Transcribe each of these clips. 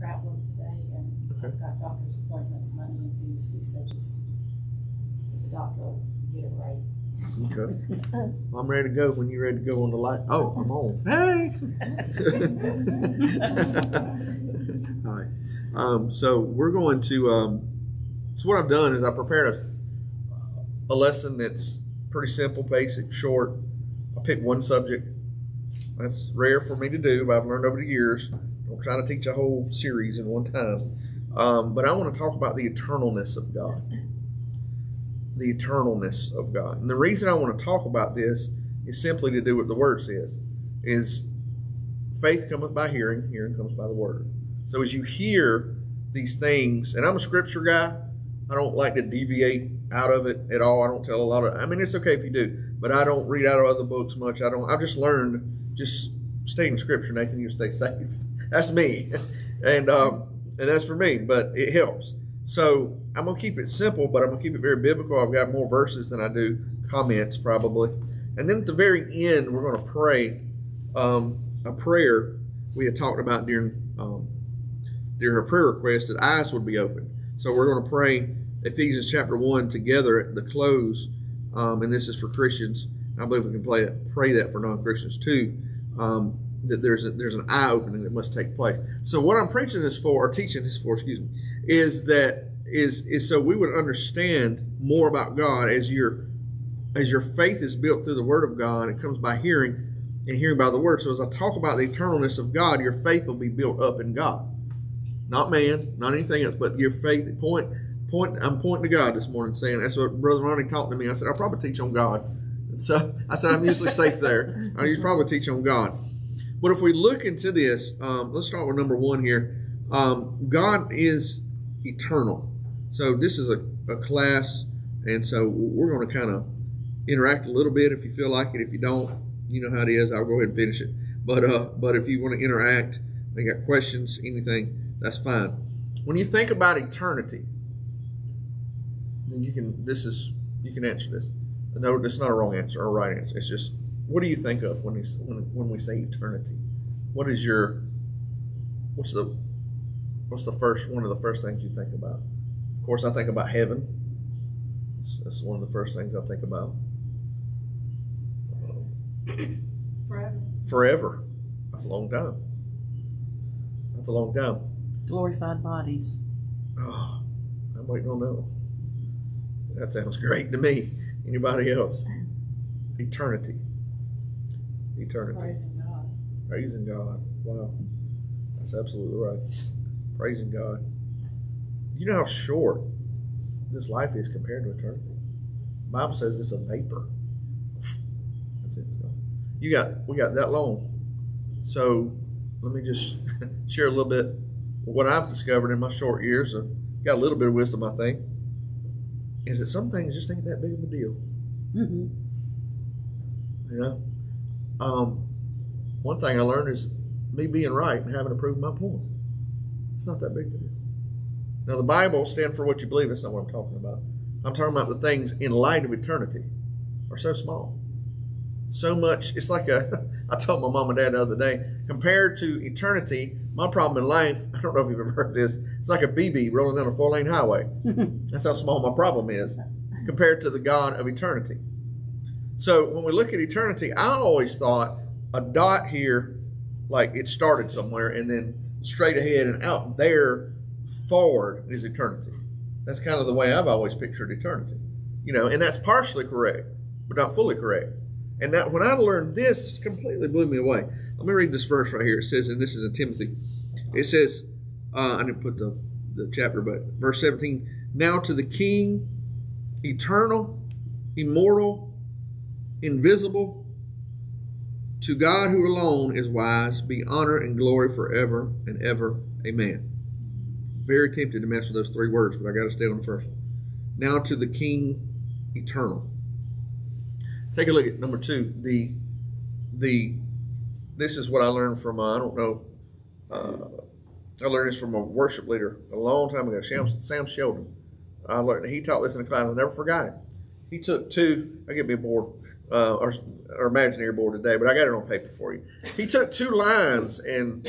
traveling today and I've got doctor's appointments Monday and Tuesday, so just, the doctor will get it right. Okay. I'm ready to go when you're ready to go on the light. Oh, I'm on. Hey. All right. Um, so we're going to. Um, so what I've done is I prepared a, a lesson that's pretty simple, basic, short. I picked one subject. That's rare for me to do, but I've learned over the years. I'm trying to teach a whole series in one time. Um, but I want to talk about the eternalness of God the eternalness of God. And the reason I want to talk about this is simply to do what the word says. Is faith cometh by hearing, hearing comes by the word. So as you hear these things, and I'm a scripture guy, I don't like to deviate out of it at all. I don't tell a lot of I mean it's okay if you do, but I don't read out of other books much. I don't I've just learned just stay in scripture, Nathan, you stay safe. That's me. and um and that's for me, but it helps. So I'm to keep it simple, but I'm to keep it very biblical. I've got more verses than I do comments, probably. And then at the very end, we're to pray um, a prayer we had talked about during um, during her prayer request that eyes would be open. So we're to pray Ephesians chapter one together at the close, um, and this is for Christians. I believe we can play pray that for non-Christians too. Um, that there's a, there's an eye opening that must take place. So what I'm preaching this for, or teaching this for, excuse me, is that is is so we would understand more about God as your as your faith is built through the Word of God. It comes by hearing, and hearing by the Word. So as I talk about the eternalness of God, your faith will be built up in God, not man, not anything else, but your faith. Point point. I'm pointing to God this morning, saying that's what Brother Ronnie talked to me. I said I'll probably teach on God. So I said I'm usually safe there. I usually probably teach on God. But if we look into this, um, let's start with number one here. Um, God is eternal. So this is a, a class, and so we're going to kind of interact a little bit if you feel like it. If you don't, you know how it is. I'll go ahead and finish it. But uh, but if you want to interact, you got questions, anything, that's fine. When you think about eternity, then you can. This is you can answer this. No, it's not a wrong answer or a right answer. It's just what do you think of when, you, when, when we say eternity? What is your what's the what's the first one of the first things you think about? Of course, I think about heaven. That's one of the first things I think about. Forever. Forever. That's a long time. That's a long time. Glorified bodies. Oh, I'm waiting on that. That sounds great to me. Anybody else? Eternity eternity. Praising God. Praising God. Wow. That's absolutely right. Praising God. You know how short this life is compared to eternity? The Bible says it's a vapor. That's it. You got we got that long. So let me just share a little bit what I've discovered in my short years. I've got a little bit of wisdom, I think. Is that some things just ain't that big of a deal. Mm-hmm. You know? Um, one thing I learned is me being right and having to prove my point. It's not that big a deal. Now, the Bible stands for what you believe. That's not what I'm talking about. I'm talking about the things in light of eternity are so small. So much. It's like a. I told my mom and dad the other day. Compared to eternity, my problem in life. I don't know if you've ever heard this. It's like a BB rolling down a four lane highway. That's how small my problem is compared to the God of eternity. So when we look at eternity, I always thought a dot here, like it started somewhere, and then straight ahead and out there forward is eternity. That's kind of the way I've always pictured eternity. You know, and that's partially correct, but not fully correct. And that when I learned this, it completely blew me away. Let me read this verse right here. It says, and this is in Timothy. It says, uh, I didn't put the, the chapter, but verse 17. Now to the King, eternal, immortal, invisible, to God who alone is wise, be honor and glory forever and ever. Amen. Very tempted to mess with those three words, but I got to stay on the first one. Now to the King eternal. Take a look at number two. The the this is what I learned from uh, I don't know. Uh, I learned this from a worship leader a long time ago, Sam, Sam Sheldon. I learned he taught this in a class. I never forgot it. He took two. I get me bored uh, our, imaginary board today, but I got it on paper for you. He took two lines and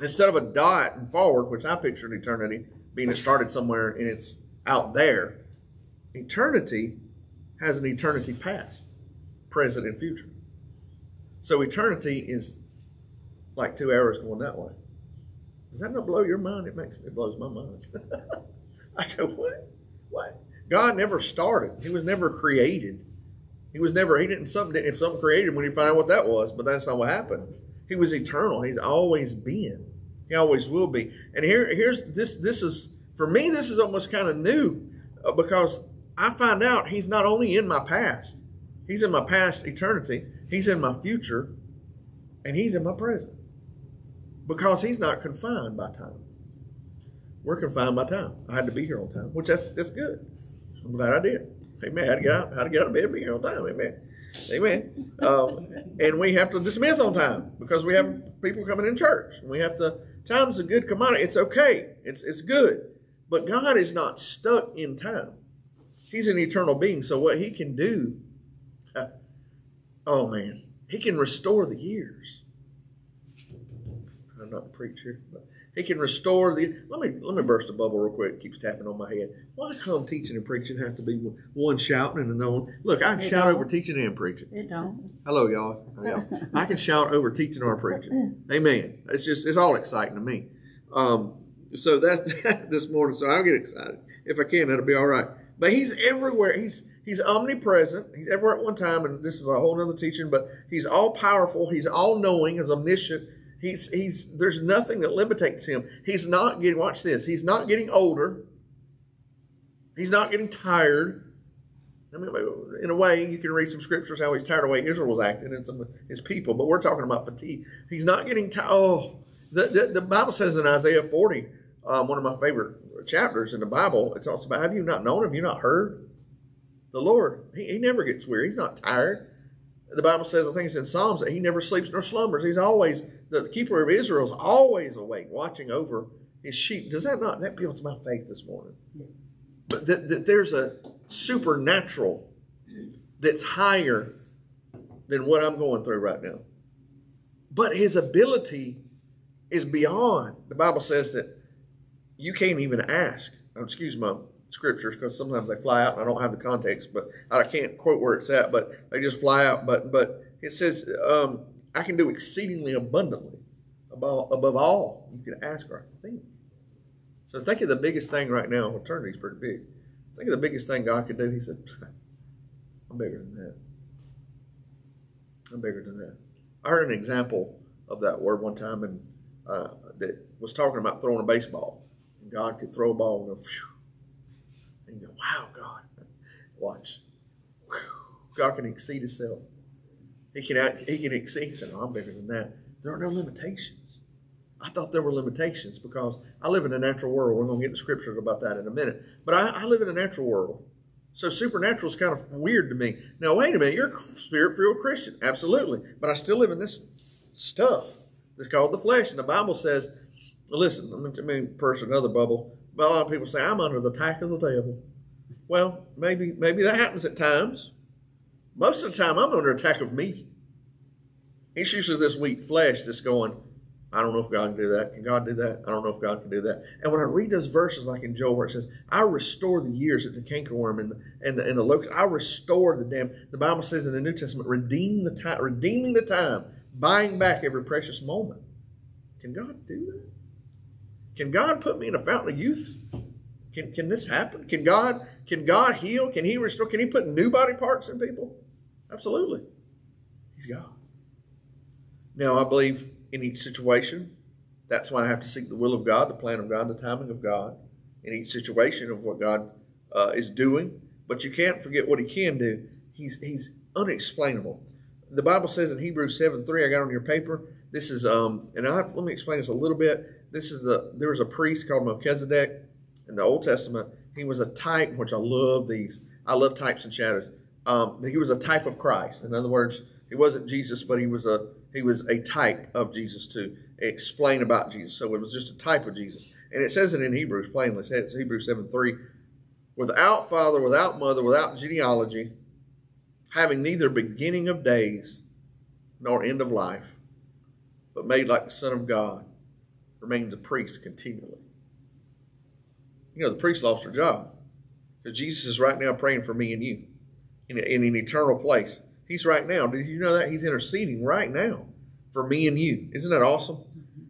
instead of a dot and forward, which I pictured eternity being it started somewhere and it's out there, eternity has an eternity past, present, and future. So eternity is like two arrows going that way. Does that not blow your mind? It makes it blows my mind. I go, what? What? God never started. He was never created. He was never. He didn't something. If something created, we didn't find out what that was. But that's not what happened. He was eternal. He's always been. He always will be. And here, here's this. This is for me. This is almost kind of new uh, because I find out He's not only in my past. He's in my past eternity. He's in my future, and He's in my present because he's not confined by time. We're confined by time. I had to be here on time, which that's that's good. I'm glad I did. Amen. Had to get out, had to get out of bed be here on time. Amen. Amen. Um, and we have to dismiss on time because we have people coming in church. We have to. Time's a good commodity. It's okay. It's it's good. But God is not stuck in time. He's an eternal being. So what He can do, oh man, He can restore the years. I'm not preach here, but he can restore the. Let me let me burst a bubble real quick. It keeps tapping on my head. Why come teaching and preaching have to be one shouting and another one? Look, I can It shout don't. over teaching and preaching. It don't. Hello, y'all. I can shout over teaching or preaching. Amen. It's just it's all exciting to me. Um, so that's this morning. So I'll get excited if I can. That'll be all right. But he's everywhere. He's he's omnipresent. He's everywhere at one time. And this is a whole other teaching. But he's all powerful. He's all knowing. He's omniscient. He's he's there's nothing that limitates him. He's not getting. Watch this. He's not getting older. He's not getting tired. I mean, in a way, you can read some scriptures how he's tired of the way Israel was acting and some of his people, but we're talking about fatigue. He's not getting tired. Oh, the, the, the Bible says in Isaiah 40, um, one of my favorite chapters in the Bible, it talks about, have you not known, have you not heard? The Lord, he, he never gets weary. He's not tired. The Bible says, I think it's in Psalms, that he never sleeps nor slumbers. He's always, the keeper of Israel is always awake, watching over his sheep. Does that not, that builds my faith this morning. But that, that there's a supernatural that's higher than what I'm going through right now. But his ability is beyond. The Bible says that you can't even ask. Oh, excuse my scriptures because sometimes they fly out and I don't have the context, but I can't quote where it's at, but they just fly out. But but it says um, I can do exceedingly abundantly above above all you can ask or think. So think of the biggest thing right now. Eternity's pretty big. Think of the biggest thing God could do. He said, "I'm bigger than that. I'm bigger than that." I heard an example of that word one time, and uh, that was talking about throwing a baseball. God could throw a ball and go. And you go, "Wow, God, watch." God can exceed Himself. He can He can exceed. He "No, I'm bigger than that." There are no limitations. I thought there were limitations because I live in a natural world. We're going to get into scriptures about that in a minute. But I, I live in a natural world. So supernatural is kind of weird to me. Now, wait a minute. You're a spirit filled Christian. Absolutely. But I still live in this stuff that's called the flesh. And the Bible says, listen, let me, let me burst another bubble. But a lot of people say, I'm under the attack of the devil. Well, maybe, maybe that happens at times. Most of the time, I'm under attack of me. It's usually this weak flesh that's going, I don't know if God can do that. Can God do that? I don't know if God can do that. And when I read those verses, like in Joel, where it says, "I restore the years that the cankerworm and the and the, and the locust, I restore the dam." The Bible says in the New Testament, "Redeem the time, redeeming the time, buying back every precious moment." Can God do that? Can God put me in a fountain of youth? Can can this happen? Can God can God heal? Can He restore? Can He put new body parts in people? Absolutely. He's God. Now I believe in each situation. That's why I have to seek the will of God, the plan of God, the timing of God in each situation of what God uh, is doing. But you can't forget what He can do. He's He's unexplainable. The Bible says in Hebrews seven three. I got on your paper. This is um, and I let me explain this a little bit. This is the there was a priest called Melchizedek in the Old Testament. He was a type, which I love these. I love types and shadows. Um, he was a type of Christ. In other words, he wasn't Jesus, but he was a he was a type of Jesus to explain about Jesus. So it was just a type of Jesus. And it says it in Hebrews plainly. It says Hebrews 7 3. Without father, without mother, without genealogy, having neither beginning of days nor end of life, but made like the Son of God, remains a priest continually. You know, the priest lost their job. So Jesus is right now praying for me and you in, in an eternal place. He's right now. Did you know that? He's interceding right now for me and you. Isn't that awesome?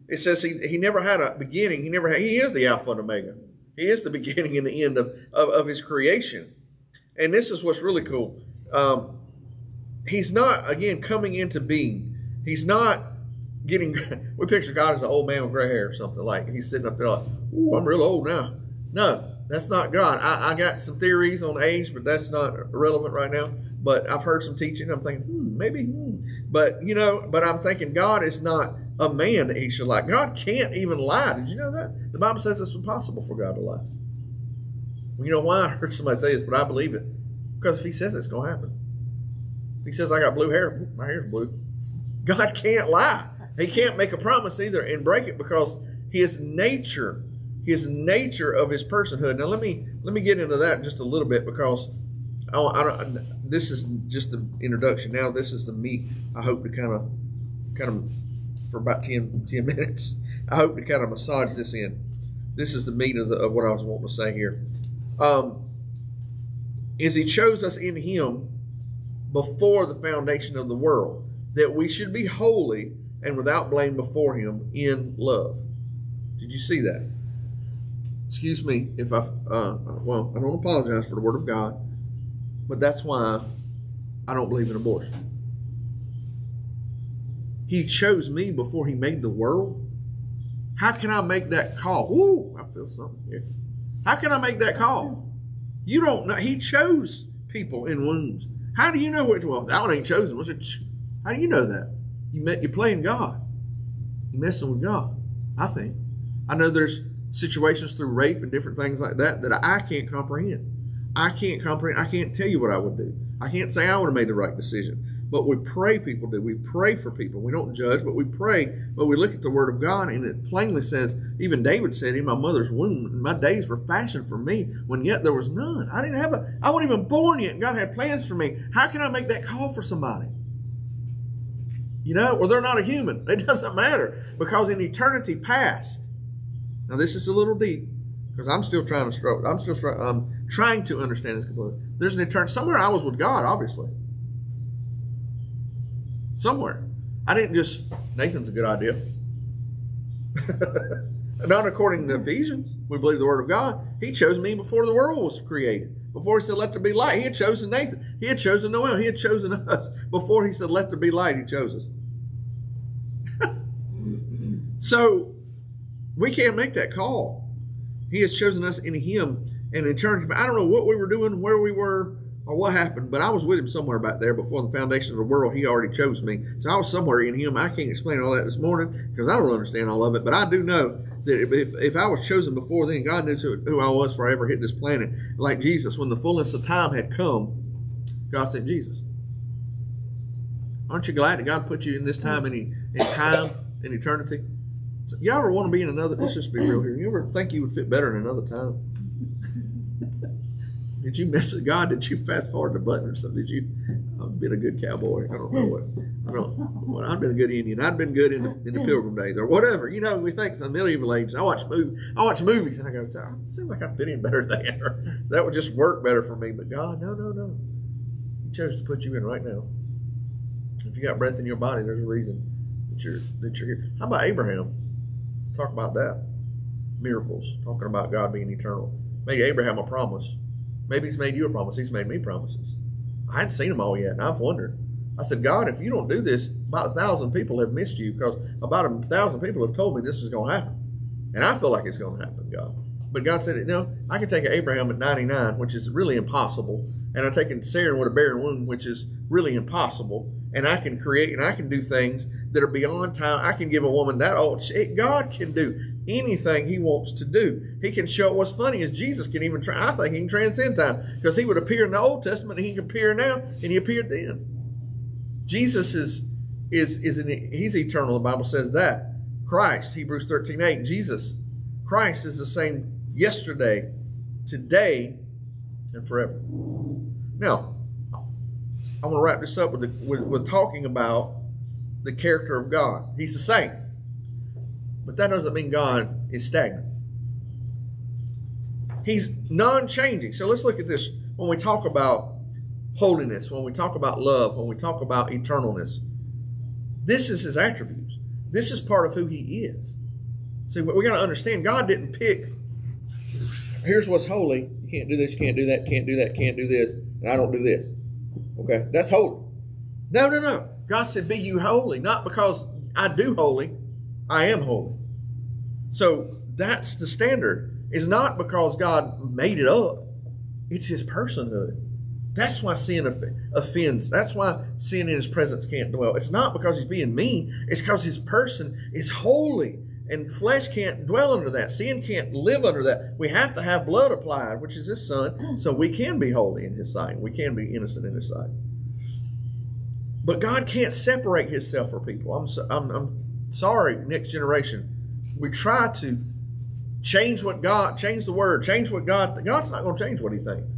It says he, he never had a beginning. He never had, he is the Alpha and Omega. He is the beginning and the end of, of, of his creation. And this is what's really cool. Um, he's not, again, coming into being. He's not getting, we picture God as an old man with gray hair or something like he's sitting up there like, Ooh, I'm real old now. No, that's not God. I, I got some theories on age, but that's not relevant right now. But I've heard some teaching. I'm thinking, hmm, maybe, hmm. but you know, but I'm thinking God is not a man that he should lie. God can't even lie. Did you know that? The Bible says it's impossible for God to lie. Well, you know why? I heard somebody say this, but I believe it. Because if he says it's going to happen. If he says I got blue hair, my hair's blue. God can't lie. He can't make a promise either and break it because his nature, his nature of his personhood. Now let me let me get into that just a little bit because I, I this is just the introduction. Now this is the meat. I hope to kind of kind of for about 10, 10 minutes. I hope to kind of massage this in. This is the meat of, the, of what I was wanting to say here. Um, is he chose us in him before the foundation of the world, that we should be holy and without blame before him in love. Did you see that? Excuse me if I, uh, well, I don't apologize for the word of God, but that's why I don't believe in abortion. He chose me before he made the world. How can I make that call? Ooh, I feel something here. How can I make that call? You don't know. He chose people in wombs. How do you know which? Well, that one ain't chosen. How do you know that? You met. You're playing God. You're messing with God. I think. I know there's situations through rape and different things like that that I can't comprehend. I can't comprehend. I can't tell you what I would do. I can't say I would have made the right decision. But we pray people do. We pray for people. We don't judge, but we pray. But we look at the Word of God, and it plainly says, even David said, in my mother's womb, my days were fashioned for me, when yet there was none. I didn't have a, I wasn't even born yet, and God had plans for me. How can I make that call for somebody? You know, well, they're not a human. It doesn't matter because in eternity past, now this is a little deep because I'm still trying to stroke. I'm still I'm trying to understand this completely. There's an eternity. Somewhere I was with God, obviously somewhere. I didn't just, Nathan's a good idea. Not according to Ephesians. We believe the word of God. He chose me before the world was created. Before he said, let there be light, he had chosen Nathan. He had chosen Noel. He had chosen us. Before he said, let there be light, he chose us. so we can't make that call. He has chosen us in him and in eternity. I don't know what we were doing, where we were, or what happened, but I was with him somewhere back there before the foundation of the world. He already chose me. So I was somewhere in him. I can't explain all that this morning because I don't understand all of it, but I do know that if, if I was chosen before then, God knew who I was before I ever hit this planet. Like Jesus, when the fullness of time had come, God sent Jesus. Aren't you glad that God put you in this time, in, in time, in eternity? So, you ever want to be in another, let's just be real here. You ever think you would fit better in another time? Did you miss it, God? Did you fast forward the button or something? Did you? I've been a good cowboy. I don't know what. I don't. Well, I've been a good Indian. I've been good in the, in the Pilgrim days or whatever. You know, we think it's the medieval age. I watch movies. I watch movies and I go, it seems like I fit in better there. that would just work better for me. But God, no, no, no. He chose to put you in right now. If you got breath in your body, there's a reason that you're that you're here. How about Abraham? Let's talk about that. Miracles. Talking about God being eternal. Made Abraham a promise. Maybe he's made you a promise. He's made me promises. I hadn't seen them all yet, and I've wondered. I said, God, if you don't do this, about a thousand people have missed you because about a thousand people have told me this is going to happen. And I feel like it's going to happen, God. But God said, no, I can take Abraham at 99, which is really impossible. And I'm taking Sarah with a barren womb, which is really impossible. And I can create and I can do things that are beyond time. I can give a woman that old. God can do anything he wants to do. He can show what's funny is Jesus can even try. I think he can transcend time because he would appear in the Old Testament and he can appear now and he appeared then. Jesus is is is an, he's eternal. The Bible says that. Christ, Hebrews 13, 8, Jesus, Christ is the same yesterday, today, and forever. Now, I want to wrap this up with, the, with, with talking about the character of God. He's the same. But that doesn't mean God is stagnant. He's non changing. So let's look at this. When we talk about holiness, when we talk about love, when we talk about eternalness, this is his attributes. This is part of who he is. See, we got to understand God didn't pick, here's what's holy. You can't do this, can't do that, can't do that, can't do this, and I don't do this. Okay, that's holy. No, no, no. God said, Be you holy, not because I do holy, I am holy. So that's the standard. It's not because God made it up, it's his personhood. That's why sin offends. That's why sin in his presence can't dwell. It's not because he's being mean, it's because his person is holy. And flesh can't dwell under that. Sin can't live under that. We have to have blood applied, which is his son, so we can be holy in his sight. We can be innocent in his sight. But God can't separate himself from people. I'm, so, I'm, I'm sorry, next generation. We try to change what God, change the word, change what God, God's not going to change what he thinks.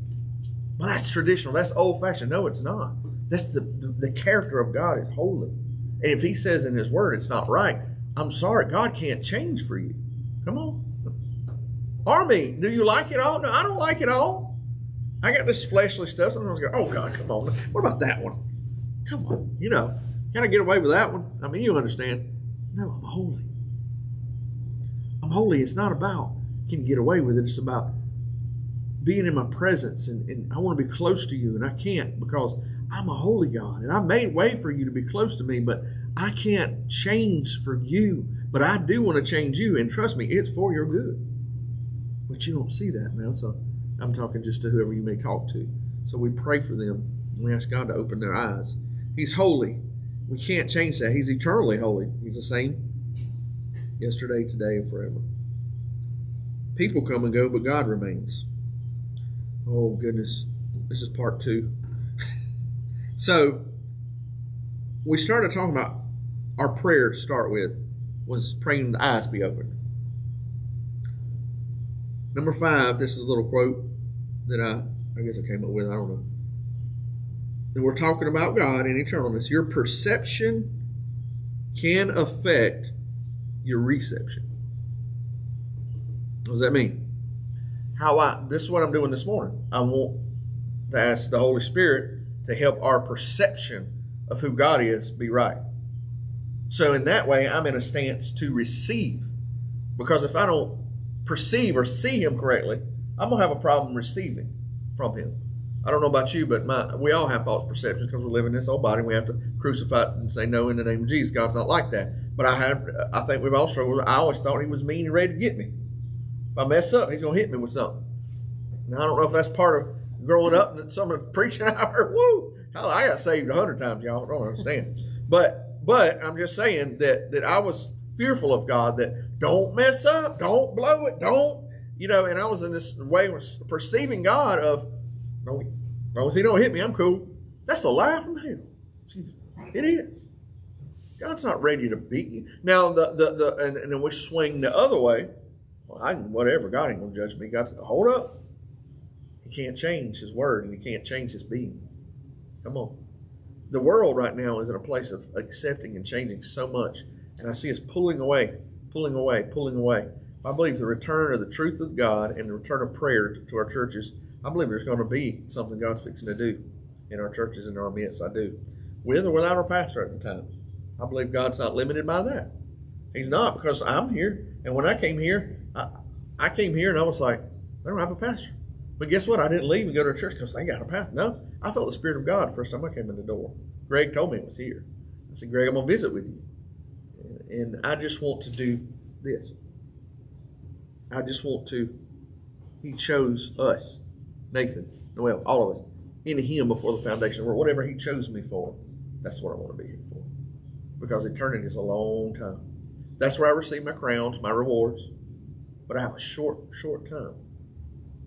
Well, that's traditional. That's old fashioned. No, it's not. That's the, the, the character of God is holy. And if he says in his word it's not right, I'm sorry, God can't change for you. Come on. Army, do you like it all? No, I don't like it all. I got this fleshly stuff. Sometimes I go, oh God, come on. What about that one? Come on. You know, can I get away with that one? I mean, you understand. No, I'm holy. I'm holy. It's not about can you get away with it. It's about being in my presence and, and I want to be close to you and I can't because I'm a holy God and I made way for you to be close to me, but I can't change for you. But I do want to change you, and trust me, it's for your good. But you don't see that now, so I'm talking just to whoever you may talk to. So we pray for them. We ask God to open their eyes. He's holy. We can't change that. He's eternally holy. He's the same yesterday, today, and forever. People come and go, but God remains. Oh, goodness. This is part two. so, we started talking about our prayer to start with was praying the eyes be opened. Number five, this is a little quote that I, I guess I came up with. I don't know. And we're talking about God and eternalness. Your perception can affect your reception. What does that mean? how I this is what I'm doing this morning. I want to ask the Holy Spirit to help our perception of who God is be right. So in that way, I'm in a stance to receive. Because if I don't perceive or see him correctly, I'm gonna have a problem receiving from him. I don't know about you, but my we all have false perceptions because we live in this old body. We have to crucify it and say no in the name of Jesus. God's not like that. But I have I think we've all struggled. I always thought he was mean and ready to get me. If I mess up, he's going to hit me with something. Now, I don't know if that's part of growing up and some of the preaching I heard. Woo! I got saved a hundred times, y'all. Don't understand. But but I'm just saying that that I was fearful of God. That don't mess up, don't blow it, don't you know. And I was in this way of perceiving God of, don't, He don't hit me, I'm cool. That's a lie from hell. It is. God's not ready to beat you. Now the the the and, and then we swing the other way well, I whatever. God ain't gonna judge me. God, hold up. He can't change His word, and He can't change His being. Come on. The world right now is in a place of accepting and changing so much, and I see us pulling away, pulling away, pulling away. I believe the return of the truth of God and the return of prayer to, to our churches. I believe there's going to be something God's fixing to do in our churches and our midst. I do, with or without our pastor at the time. I believe God's not limited by that. He's not because I'm here, and when I came here, I, I came here and I was like, they don't have a pastor. But guess what? I didn't leave and go to a church because they got a pastor. No, I felt the Spirit of God the first time I came in the door. Greg told me it was here. I said, Greg, I'm going to visit with you. And I just want to do this. I just want to. He chose us, Nathan, Noel, all of us, into Him before the foundation of the world. Whatever He chose me for, that's what I want to be here for. Because eternity is a long time. That's where I receive my crowns, my rewards but I have a short, short time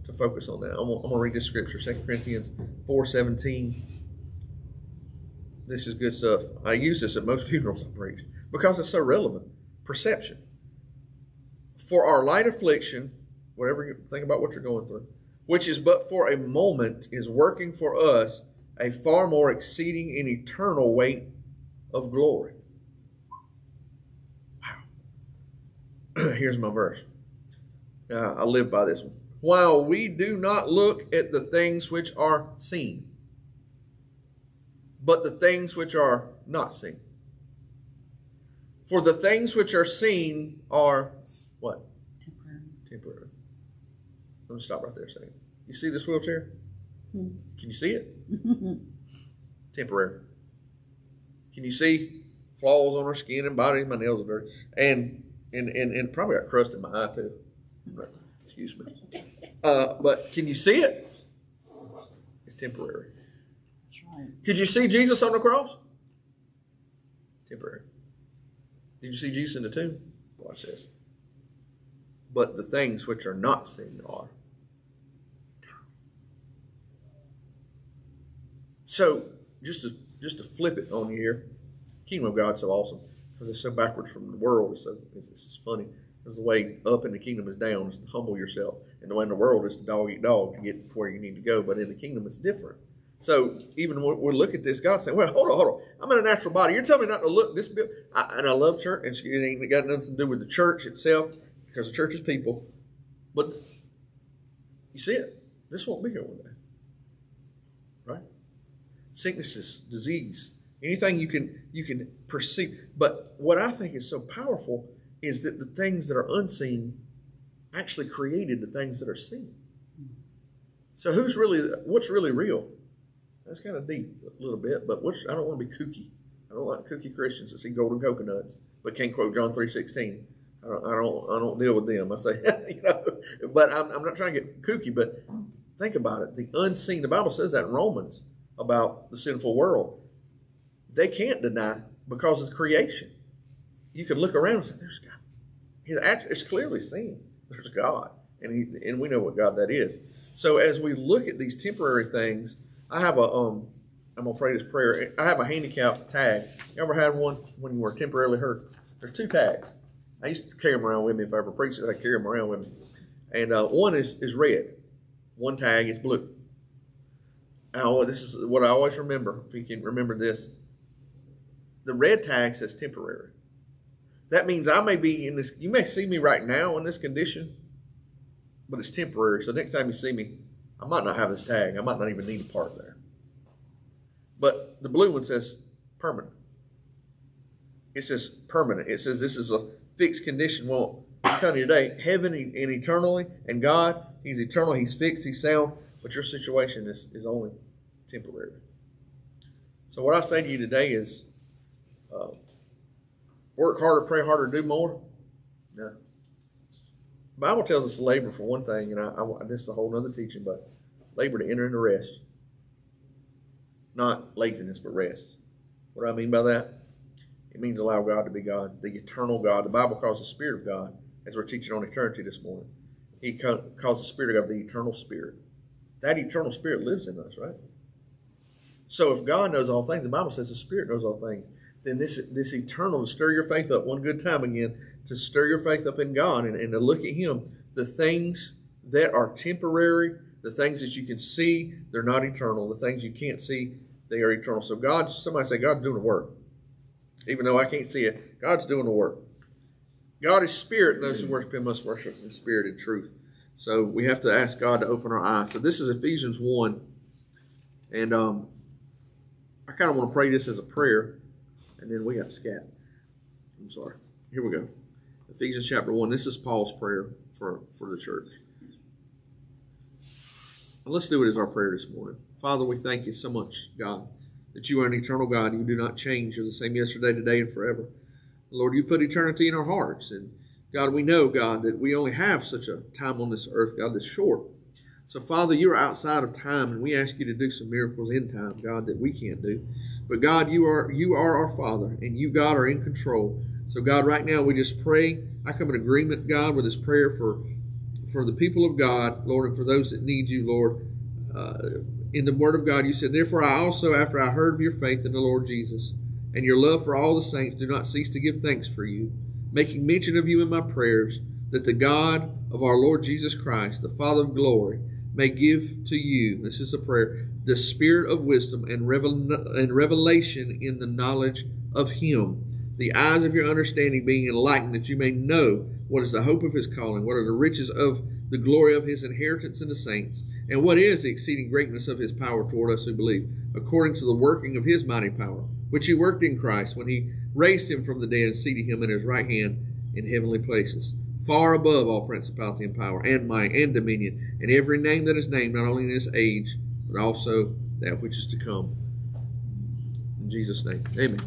to focus on that. I'm, I'm going to read this scripture, 2 Corinthians 4.17. This is good stuff. I use this at most funerals I preach because it's so relevant. Perception. For our light affliction, whatever you think about what you're going through, which is but for a moment, is working for us a far more exceeding and eternal weight of glory. Wow. Here's my verse. Uh, I live by this one. While we do not look at the things which are seen, but the things which are not seen. For the things which are seen are what? Let me stop right there a second. You see this wheelchair? Hmm. Can you see it? Temporary. Can you see flaws on her skin and body? My nails are dirty. And and, and, and probably got crust in my eye too. Excuse me. Uh, but can you see it? It's temporary. That's right. Could you see Jesus on the cross? Temporary. Did you see Jesus in the tomb? Watch this. But the things which are not seen are. So, just to just to flip it on here, kingdom of God's so awesome because it's so backwards from the world. It's so it's, just funny. Because the way up in the kingdom is down is to humble yourself, and the way in the world is to dog eat dog to get where you need to go. But in the kingdom, it's different. So even when we look at this, God's saying, "Well, hold on, hold on. I'm in a natural body. You're telling me not to look this bit." I, and I love church, and it ain't got nothing to do with the church itself, because the church is people. But you see it. This won't be here one day? Sicknesses, disease, anything you can you can perceive. But what I think is so powerful is that the things that are unseen actually created the things that are seen. So who's really what's really real? That's kind of deep a little bit, but I don't want to be kooky. I don't like kooky Christians that see golden coconuts but can't quote John three sixteen. I don't, I don't I don't deal with them. I say you know, but I'm, I'm not trying to get kooky. But think about it: the unseen. The Bible says that in Romans about the sinful world. They can't deny because it's creation. You can look around and say, "There's God." It's clearly seen. There's God, and he, and we know what God that is. So as we look at these temporary things, I have a um, I'm gonna pray this prayer. I have a handicap tag. You ever had one when you were temporarily hurt? There's two tags. I used to carry them around with me if I ever preached it. I carry them around with me, and uh, one is is red. One tag is blue. Now, this is what I always remember. If you can remember this, the red tag says temporary. That means I may be in this. You may see me right now in this condition, but it's temporary. So next time you see me, I might not have this tag. I might not even need a part there. But the blue one says permanent. It says permanent. It says this is a fixed condition. Well, I'm telling you today, heaven and eternally, and God, He's eternal, He's fixed, He's sound, but your situation is, is only temporary. So what I say to you today is uh, work harder, pray harder, do more. No. The Bible tells us to labor for one thing, and I, I, this is a whole other teaching, but labor to enter into rest. Not laziness, but rest. What do I mean by that? It means allow God to be God, the eternal God. The Bible calls the Spirit of God, as we're teaching on eternity this morning. He calls the Spirit of God the eternal Spirit. That eternal Spirit lives in us, right? So if God knows all things, the Bible says the Spirit knows all things, then this this eternal to stir your faith up one good time again, to stir your faith up in God and, and to look at Him, the things that are temporary, the things that you can see, they're not eternal. The things you can't see, they are eternal. So God, somebody say, God's doing the work. Even though I can't see it, God's doing the work. God is spirit, and those who worship Him must worship in spirit and truth. So we have to ask God to open our eyes. So this is Ephesians 1. And um, I kind of want to pray this as a prayer, and then we got scat. I'm sorry. Here we go. Ephesians chapter 1. This is Paul's prayer for, for the church. Let's do it as our prayer this morning. Father, we thank you so much, God, that you are an eternal God. You do not change. You're the same yesterday, today, and forever. Lord, you put eternity in our hearts. And God, we know, God, that we only have such a time on this earth, God, that's short. So, Father, you're outside of time, and we ask you to do some miracles in time, God, that we can't do. But God, you are you are our Father, and you, God, are in control. So, God, right now we just pray. I come in agreement, God, with this prayer for for the people of God, Lord, and for those that need you, Lord. Uh, in the Word of God, you said, Therefore, I also, after I heard of your faith in the Lord Jesus and your love for all the saints, do not cease to give thanks for you, making mention of you in my prayers, that the God of our Lord Jesus Christ, the Father of glory, may give to you, this is a prayer, the spirit of wisdom and, revel- and revelation in the knowledge of Him, the eyes of your understanding being enlightened, that you may know what is the hope of his calling, what are the riches of the glory of his inheritance in the saints, and what is the exceeding greatness of his power toward us who believe, according to the working of his mighty power, which he worked in Christ when he raised him from the dead and seated him in his right hand in heavenly places, far above all principality and power, and might, and dominion, and every name that is named, not only in this age, but also that which is to come. In Jesus' name, amen.